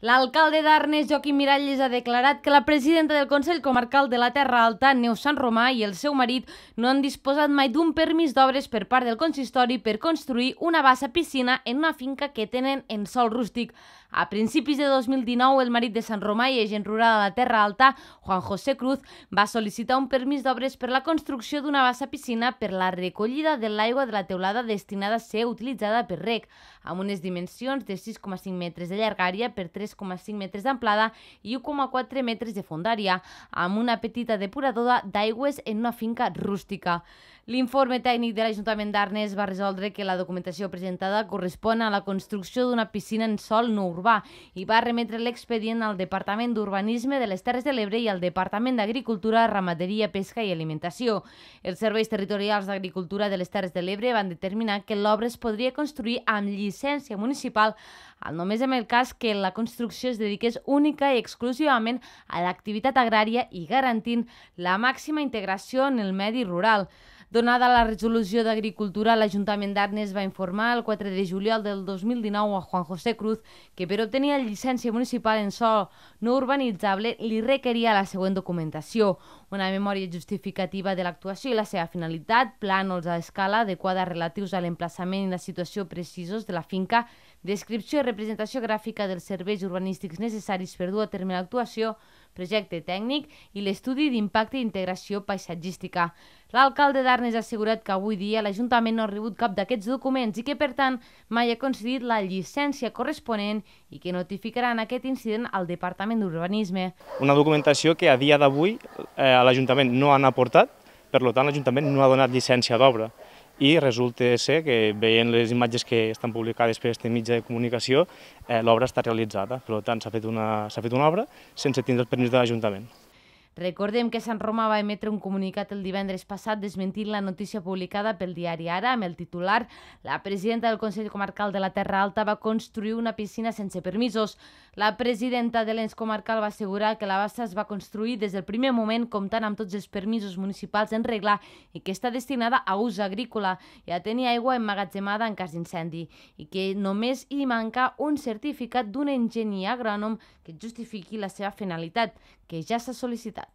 L'alcalde d'Arnes, Joaquim Miralles, ha declarat que la presidenta del Consell Comarcal de la Terra Alta, Neus Sant Romà, i el seu marit no han disposat mai d'un permís d'obres per part del consistori per construir una bassa piscina en una finca que tenen en sol rústic. A principis de 2019, el marit de Sant Romà i agent rural a la Terra Alta, Juan José Cruz, va sol·licitar un permís d'obres per la construcció d'una bassa piscina per la recollida de l'aigua de la teulada destinada a ser utilitzada per rec, amb unes dimensions de 6,5 metres de llargària per 3,5 metres d'amplada i 1,4 metres de fondària, amb una petita depuradora d'aigües en una finca rústica. L'informe tècnic de l'Ajuntament d'Arnes va resoldre que la documentació presentada correspon a la construcció d'una piscina en sol no urbà i va remetre l'expedient al Departament d'Urbanisme de les Terres de l'Ebre i al Departament d'Agricultura, Ramaderia, Pesca i Alimentació. Els serveis territorials d'Agricultura de les Terres de l'Ebre van determinar que l'obra es podria construir amb llicència municipal només en el cas que la construcció es dediqués única i exclusivament a l'activitat agrària i garantint la màxima integració en el medi rural. Donada la resolució d'Agricultura, l'Ajuntament d'Arnes va informar el 4 de juliol del 2019 a Juan José Cruz que per obtenir la llicència municipal en sol no urbanitzable li requeria la següent documentació, una memòria justificativa de l'actuació i la seva finalitat, plànols a escala adequada relatius a l'emplaçament i la situació precisos de la finca, descripció i representació gràfica dels serveis urbanístics necessaris per dur a terme l'actuació, projecte tècnic i l'estudi d'impacte i integració paisatgística. L'alcalde d'Arnes ha assegurat que avui dia l'Ajuntament no ha rebut cap d'aquests documents i que, per tant, mai ha concedit la llicència corresponent i que notificaran aquest incident al Departament d'Urbanisme. Una documentació que a dia d'avui eh, l'Ajuntament no han aportat, per tant l'Ajuntament no ha donat llicència d'obra i resulta ser que veient les imatges que estan publicades per aquest mitjà de comunicació, eh, l'obra està realitzada. Per tant, s'ha fet, una, fet una obra sense tindre el permís de l'Ajuntament. Recordem que Sant Roma va emetre un comunicat el divendres passat desmentint la notícia publicada pel diari Ara amb el titular La presidenta del Consell Comarcal de la Terra Alta va construir una piscina sense permisos. La presidenta de l'ens comarcal va assegurar que la bassa es va construir des del primer moment comptant amb tots els permisos municipals en regla i que està destinada a ús agrícola i a tenir aigua emmagatzemada en cas d'incendi i que només hi manca un certificat d'un enginyer agrònom que justifiqui la seva finalitat, que ja s'ha sol·licitat.